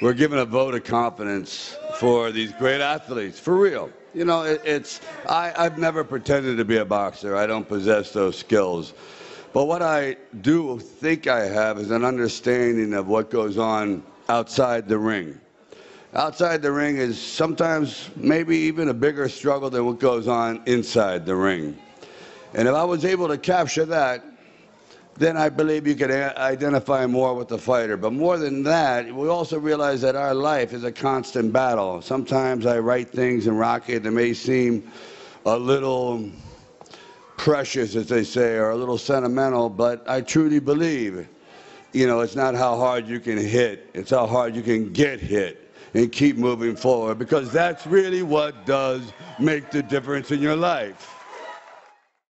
we're giving a vote of confidence for these great athletes, for real. You know, it, it's I, I've never pretended to be a boxer. I don't possess those skills. But what I do think I have is an understanding of what goes on outside the ring. Outside the ring is sometimes maybe even a bigger struggle than what goes on inside the ring. And if I was able to capture that, then I believe you could identify more with the fighter. But more than that, we also realize that our life is a constant battle. Sometimes I write things in Rocky that may seem a little precious, as they say, or a little sentimental, but I truly believe, you know, it's not how hard you can hit, it's how hard you can get hit and keep moving forward because that's really what does make the difference in your life.